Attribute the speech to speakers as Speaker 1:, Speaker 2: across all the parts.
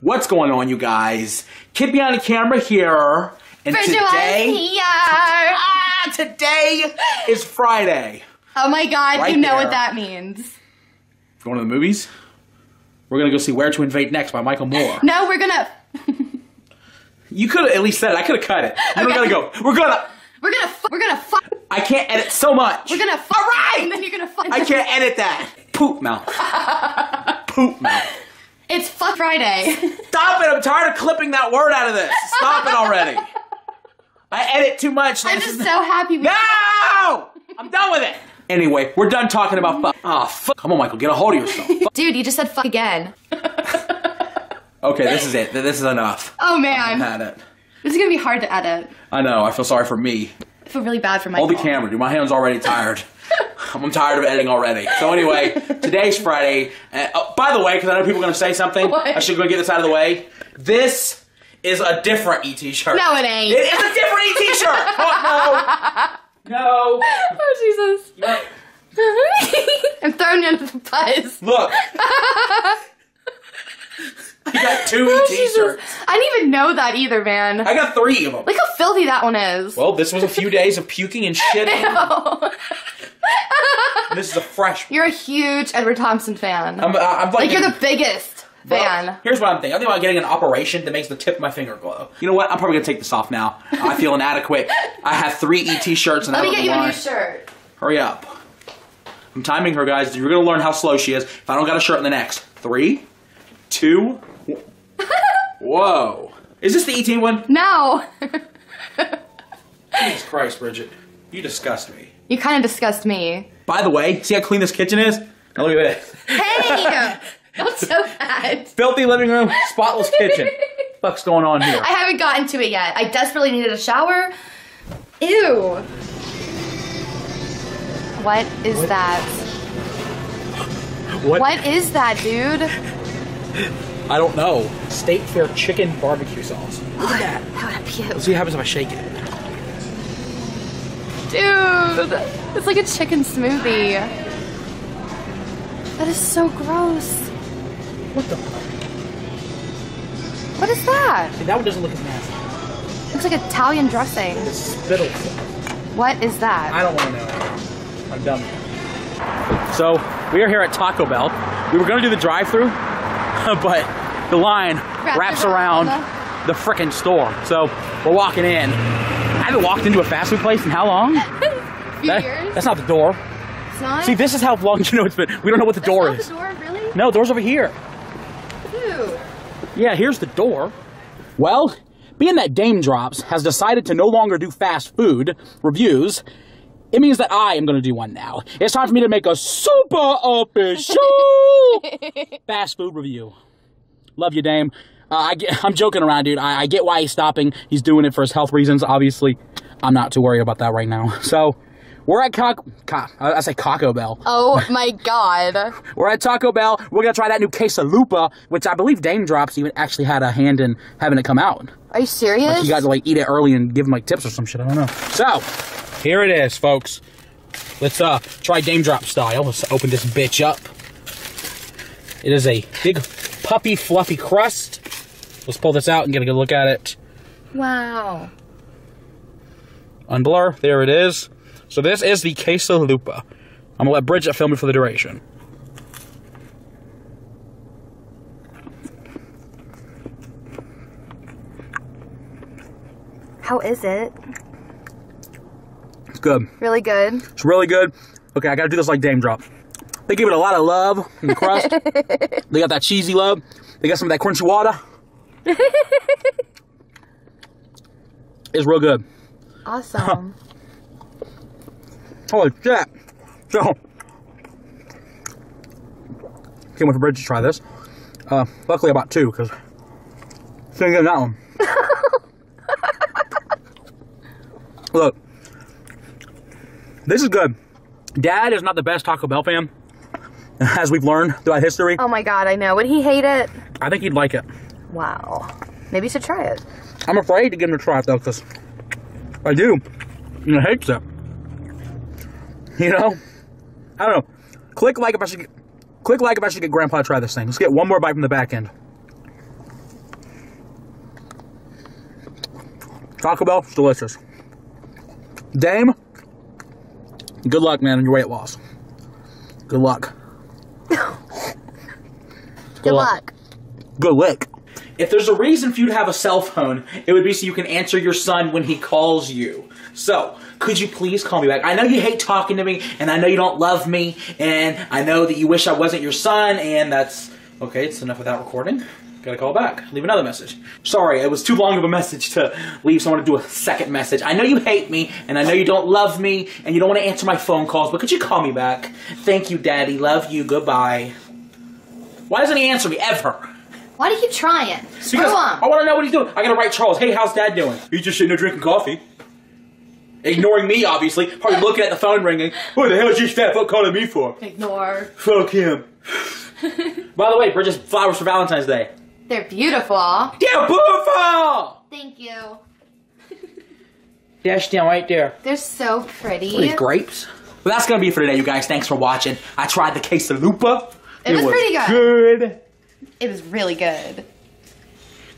Speaker 1: What's going on, you guys? Kid behind the camera here, and today,
Speaker 2: here.
Speaker 1: ah, today is Friday.
Speaker 2: Oh my god,
Speaker 1: Right
Speaker 2: you know
Speaker 1: there.
Speaker 2: what that means.
Speaker 1: Going to the movies? We're gonna go see Where to Invade Next by Michael Moore.
Speaker 2: No, we're gonna
Speaker 1: You could have at least said it. I could have cut it. You
Speaker 2: Okay.
Speaker 1: gotta go. We're gonna.
Speaker 2: we're gonna fu- we're gonna fuck
Speaker 1: I can't edit so much.
Speaker 2: we're gonna
Speaker 1: All right.
Speaker 2: and then you're gonna fuck
Speaker 1: I can't edit that. Poop mouth. Poop mouth.
Speaker 2: It's fuck Friday.
Speaker 1: Stop it! I'm tired of clipping that word out of this. Stop it already. I edit too much.
Speaker 2: I'm just so happy we
Speaker 1: No! I'm done with it. Anyway, we're done talking about fuck. Oh, fuck. Come on, Michael, get a hold of yourself. Fuck.
Speaker 2: Dude, you just said fuck again.
Speaker 1: okay, this is it. This is enough.
Speaker 2: Oh man.
Speaker 1: I've had it.
Speaker 2: This is gonna be hard to edit.
Speaker 1: I know. I feel sorry for me.
Speaker 2: I feel really bad for my
Speaker 1: Hold the camera, dude. My hand's already tired. I'm tired of editing already. So anyway, today's Friday. Uh, oh, by the way, because I know people are going to say something,
Speaker 2: What?
Speaker 1: I should go get this out of the way. This is a different ET shirt.
Speaker 2: No, it ain't.
Speaker 1: It is a different ET shirt. Oh, no. No.
Speaker 2: Oh Jesus. I'm throwing you under the bus.
Speaker 1: Look. I got two
Speaker 2: Oh,
Speaker 1: ET
Speaker 2: Jesus.
Speaker 1: shirts.
Speaker 2: I didn't even know that either, man.
Speaker 1: I got three of them.
Speaker 2: Look how filthy that one is.
Speaker 1: Well, this was a few days of puking and shitting. this is a fresh.
Speaker 2: You're a huge Edward Thompson fan.
Speaker 1: I'm, uh, I'm
Speaker 2: like you're the biggest fan.
Speaker 1: Here's what I'm thinking. I'm thinking about getting an operation that makes the tip of my finger glow. You know what? I'm probably gonna take this off now. I feel inadequate. I have three ET shirts and
Speaker 2: Let
Speaker 1: I
Speaker 2: me
Speaker 1: don't
Speaker 2: get you a new shirt.
Speaker 1: Hurry up. I'm timing her, guys. You're gonna learn how slow she is. If I don't got a shirt in the next three, two, whoa. Is this the ET one?
Speaker 2: No.
Speaker 1: Jesus Christ, Bridget. You disgust me.
Speaker 2: You kind of disgust me.
Speaker 1: By the way, see how clean this kitchen is? Now look at this.
Speaker 2: Hey! Not so bad.
Speaker 1: Filthy living room, spotless kitchen. What's going on here?
Speaker 2: I haven't gotten to it yet. I desperately needed a shower. Ew. What is that?
Speaker 1: What?
Speaker 2: What is that, dude?
Speaker 1: I don't know. State Fair chicken barbecue sauce. Look at that.
Speaker 2: How would I puke?
Speaker 1: Let's see what happens if I shake it.
Speaker 2: Dude, it's like a chicken smoothie. That is so gross.
Speaker 1: What the?
Speaker 2: What is that?
Speaker 1: See, that one doesn't look as nasty.
Speaker 2: Looks like Italian dressing.
Speaker 1: It's spittle.
Speaker 2: What is that?
Speaker 1: I don't want to know. I'm done. So we are here at Taco Bell. We were going to do the drive-through, but the line wraps around
Speaker 2: around.
Speaker 1: the frickin' store. So we're walking in. I haven't walked into a fast food place in how long?
Speaker 2: Few
Speaker 1: That-
Speaker 2: years.
Speaker 1: that's not the door.
Speaker 2: It's not.
Speaker 1: See, this is how long you know it's been. We don't know what the
Speaker 2: That's
Speaker 1: door
Speaker 2: not
Speaker 1: is.
Speaker 2: The door, really?
Speaker 1: No, door's over here.
Speaker 2: Dude.
Speaker 1: Yeah, here's the door. Well, being that Daym Drops has decided to no longer do fast food reviews, it means that I am going to do one now. It's time for me to make a super official fast food review. Love you, Daym. Uh, I get, I'm joking around, dude. I, I get why he's stopping. He's doing it for his health reasons. Obviously, I'm not too worried about that right now. So, we're at Cock. Co- I say Taco Bell.
Speaker 2: Oh my god.
Speaker 1: We're at Taco Bell. We're gonna try that new quesalupa, which I believe Daym Drops even actually had a hand in having it come out.
Speaker 2: Are you serious?
Speaker 1: You got to like eat it early and give them like tips or some shit. I don't know. So here it is, folks. Let's uh try Daym Drop style. Let's open this bitch up. It is a big puppy fluffy crust. Let's pull this out and get a good look at it.
Speaker 2: wow.
Speaker 1: Unblur. There it is. So this is the quesalupa. I'm gonna let Bridget film me for the duration.
Speaker 2: How is it?
Speaker 1: It's good.
Speaker 2: Really good.
Speaker 1: It's really good. Okay, I gotta do this like Daym Drop. They give it a lot of love in the crust. they got that cheesy love. They got some of that crunchy water. it's real good.
Speaker 2: Awesome.
Speaker 1: Holy shit. So, can't wait for Bridget to try this. Uh, luckily, I bought two because she didn't get that one. Look, this is good. Dad is not the best Taco Bell fan, as we've learned throughout history.
Speaker 2: oh my god, I know. Would he hate it?
Speaker 1: I think he'd like it.
Speaker 2: Wow. Maybe you should try it.
Speaker 1: I'm afraid to give him a try though, because I do. You know, hates it. You know? I don't know. Click like if I should click like if I should get grandpa to try this thing. Let's get one more bite from the back end. Taco Bell, it's delicious. Daym, good luck, man, on your weight loss. Good luck.
Speaker 2: good, good luck. luck.
Speaker 1: Good lick. If there's a reason for you to have a cell phone, it would be so you can answer your son when he calls you. So, could you please call me back? I know you hate talking to me, and I know you don't love me, and I know that you wish I wasn't your son, and that's okay. It's enough that recording. Gotta call back. Leave another message. Sorry, it was too long of a message to leave, so I want to do a second message. I know you hate me, and I know you don't love me, and you don't want to answer my phone calls, but could you call me back? Thank you, Daddy. Love you. Goodbye. Why doesn't he answer me ever?
Speaker 2: Why do you keep trying?
Speaker 1: Because
Speaker 2: Screw
Speaker 1: I want to know what he's doing. I gotta write Charles. Hey, how's Dad doing? He's just sitting there drinking coffee. Ignoring me, obviously. Probably looking at the phone ringing. What the hell is your staff up calling me for?
Speaker 2: Ignore.
Speaker 1: Fuck him. By the way, Bridget's flowers for Valentine's Day.
Speaker 2: They're beautiful.
Speaker 1: Yeah, beautiful!
Speaker 2: Thank you.
Speaker 1: Dash down right there.
Speaker 2: They're so pretty.
Speaker 1: What are these grapes? Well, that's gonna be it for today, you guys. Thanks for watching. I tried the quesalupa.
Speaker 2: It was pretty good.
Speaker 1: Good.
Speaker 2: It was really good.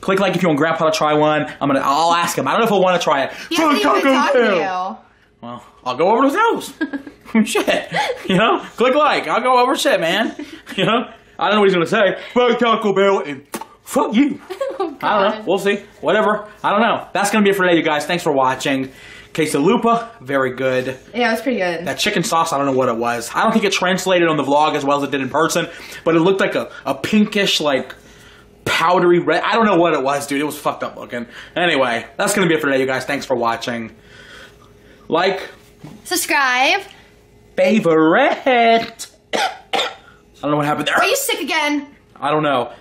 Speaker 1: Click like if you want Grandpa to try one. I'm gonna. I'll ask him. I don't know if he'll want to try it.
Speaker 2: He hasn't
Speaker 1: Fuck
Speaker 2: even
Speaker 1: Taco
Speaker 2: talked
Speaker 1: Bell.
Speaker 2: to
Speaker 1: Well, I'll go over to his house. shit. You know? Click like. I'll go over shit, man. You know? I don't know what he's gonna say. Fuck Taco Bell and fuck you.
Speaker 2: Oh,
Speaker 1: I don't know. We'll see. Whatever. I don't know. That's gonna be it for today, you guys. Thanks for watching. Quesalupa, very good.
Speaker 2: Yeah, it was pretty good.
Speaker 1: That chicken sauce, I don't know what it was. I don't think it translated on the vlog as well as it did in person, but it looked like a, a pinkish, like, powdery red. I don't know what it was, dude. It was fucked up looking. Anyway, that's gonna be it for today, you guys. Thanks for watching. Like,
Speaker 2: Subscribe.
Speaker 1: favorite. I don't know what happened there.
Speaker 2: Are you sick again?
Speaker 1: I don't know.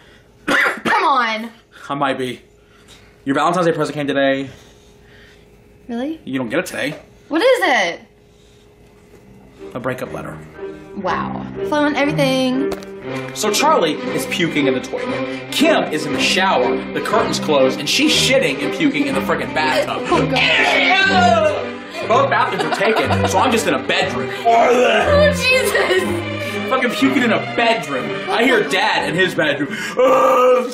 Speaker 2: Come on.
Speaker 1: I might be. Your Valentine's Day present came today.
Speaker 2: Really?
Speaker 1: You don't get it today.
Speaker 2: What is it?
Speaker 1: A breakup letter.
Speaker 2: Wow. On everything.
Speaker 1: So Charlie is puking in the toilet. Kim is in the shower, the curtains closed, and she's shitting and puking in the friggin' bathtub.
Speaker 2: Oh, God.
Speaker 1: Both bathrooms are taken, so I'm just in a bedroom.
Speaker 2: Oh, Jesus.
Speaker 1: Fucking puking in a bedroom. I hear dad in his bedroom. Uh,